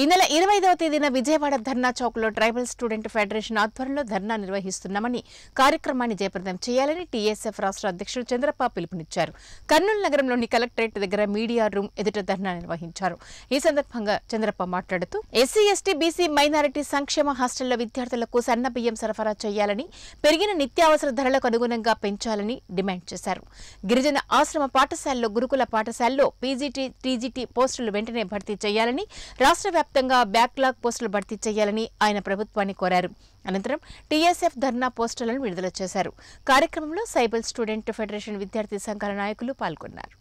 ఈ నెల ఇరవైదవ తేదీన విజయవాడ ధర్నా చౌక్లో ట్రైబల్ స్టూడెంట్ ఫెడరేషన్ ఆధ్వర్యంలో ధర్నా నిర్వహిస్తున్నామని కార్యక్రమాన్ని జయప్రదం చేయాలని టీఎస్ఎఫ్ రాష్ట్ర అధ్యక్షుడు చంద్రప్ప పిలుపునిచ్చారు. కర్నూలు నగరంలోని కలెక్టరేట్ దగ్గర మీడియా రూమ్ ఎదుట ధర్నా నిర్వహించారు. ఈ సందర్భంగా చంద్రప్ప మాట్లాడుతూ ఎస్సీ ఎస్టీ బీసీ మైనారిటీ సంక్షేమ హాస్టళ్ళ విద్యార్థులకు సన్న బియ్యం సరఫరా చేయాలని పెరిగిన నిత్యావసర ధరలకు అనుగుణంగా పెంచాలని డిమాండ్ చేశారు. గిరిజన ఆశ్రమ పాఠశాలలో గురుకుల పాఠశాలలో పీజీటీ టీజీటీ పోస్టులు వెంటనే భర్తీ చేయాలని రాష్ట్ర వ్యాప్తంగా బ్యాక్లాగ్ పోస్టులు భర్తీ చేయాలని ఆయన ప్రభుత్వాన్ని కోరారు. అనంతరం టీఎస్ఎఫ్ ధర్నా పోస్టులను విడుదల చేశారు. కార్యక్రమంలో సైబల్ స్టూడెంట్ ఫెడరేషన్ విద్యార్థి సంఘాల నాయకులు పాల్గొన్నారు.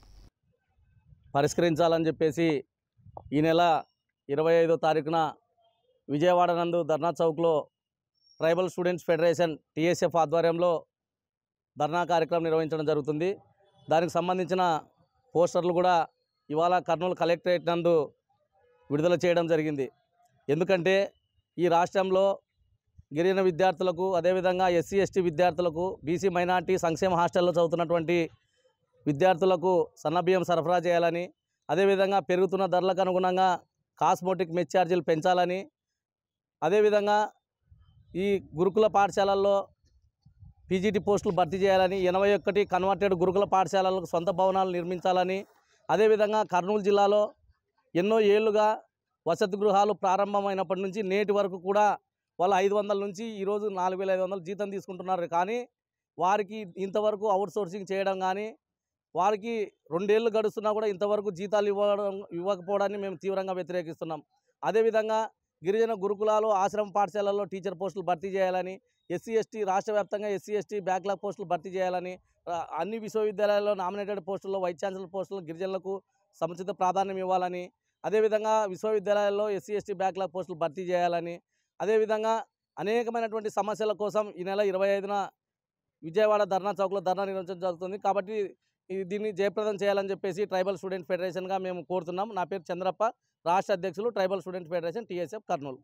పరిష్కరించాలని చెప్పేసి ఈ నెల ఇరవై ఐదో తారీఖున విజయవాడ నందు ధర్నా చౌక్లో ట్రైబల్ స్టూడెంట్స్ ఫెడరేషన్ టీఎస్ఎఫ్ ఆధ్వర్యంలో ధర్నా కార్యక్రమం నిర్వహించడం జరుగుతుంది. దానికి సంబంధించిన పోస్టర్లు కూడా ఇవాళ కర్నూలు కలెక్టరేట్ నందు విడుదల చేయడం జరిగింది. ఎందుకంటే ఈ రాష్ట్రంలో గిరిజన విద్యార్థులకు అదేవిధంగా ఎస్సీ ఎస్టీ విద్యార్థులకు బీసీ మైనార్టీ సంక్షేమ హాస్టల్లో చదువుతున్నటువంటి విద్యార్థులకు సన్నబియ్యం సరఫరా చేయాలని అదేవిధంగా పెరుగుతున్న ధరలకు అనుగుణంగా కాస్మోటిక్ మెచ్ ఛార్జీలు పెంచాలని అదేవిధంగా ఈ గురుకుల పాఠశాలల్లో పీజీటీ పోస్టులు భర్తీ చేయాలని ఎనభై ఒక్కటి కన్వర్టెడ్ గురుకుల పాఠశాలలకు సొంత భవనాలు నిర్మించాలని అదేవిధంగా కర్నూలు జిల్లాలో ఎన్నో ఏళ్ళుగా వసతి గృహాలు ప్రారంభమైనప్పటి నుంచి నేటి వరకు కూడా వాళ్ళు ఐదు వందల నుంచి ఈరోజు నాలుగు వేల ఐదు వందలు జీతం తీసుకుంటున్నారు. కానీ వారికి ఇంతవరకు అవుట్ సోర్సింగ్ చేయడం కానీ వారికి రెండేళ్ళు గడుస్తున్నా కూడా ఇంతవరకు జీతాలు ఇవ్వడం ఇవ్వకపోవడాన్ని మేము తీవ్రంగా వ్యతిరేకిస్తున్నాం. అదేవిధంగా గిరిజన గురుకులాలు ఆశ్రమ పాఠశాలల్లో టీచర్ పోస్టులు భర్తీ చేయాలని ఎస్సీ ఎస్టీ రాష్ట్ర వ్యాప్తంగా ఎస్సీ ఎస్టీ బ్యాక్లాగ్ పోస్టులు భర్తీ చేయాలని అన్ని విశ్వవిద్యాలయాల్లో నామినేటెడ్ పోస్టుల్లో వైస్ ఛాన్సలర్ పోస్టులు గిరిజనులకు సముచిత ప్రాధాన్యం ఇవ్వాలని అదేవిధంగా విశ్వవిద్యాలయాల్లో ఎస్సీ ఎస్టీ బ్యాక్లాగ్ పోస్టులు భర్తీ చేయాలని అదేవిధంగా అనేకమైనటువంటి సమస్యల కోసం ఈ నెల ఇరవై ఐదున విజయవాడ ధర్నా చౌక్లో ధర్నా నిర్వహించడం జరుగుతుంది. కాబట్టి దీన్ని జయప్రదం చేయాలని చెప్పేసి ట్రైబల్ స్టూడెంట్ ఫెడరేషన్గా మేము కోరుతున్నాం. నా పేరు చంద్రప్ప రాష్ట్ర అధ్యక్షులు tribal student federation TSF Kurnool.